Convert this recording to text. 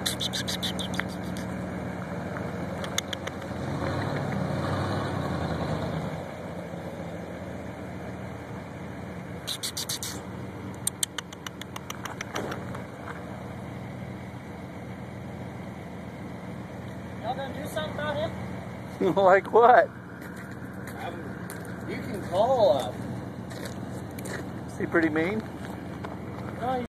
Y'all gonna do something about him? like what? You can call up. Is he pretty mean? No,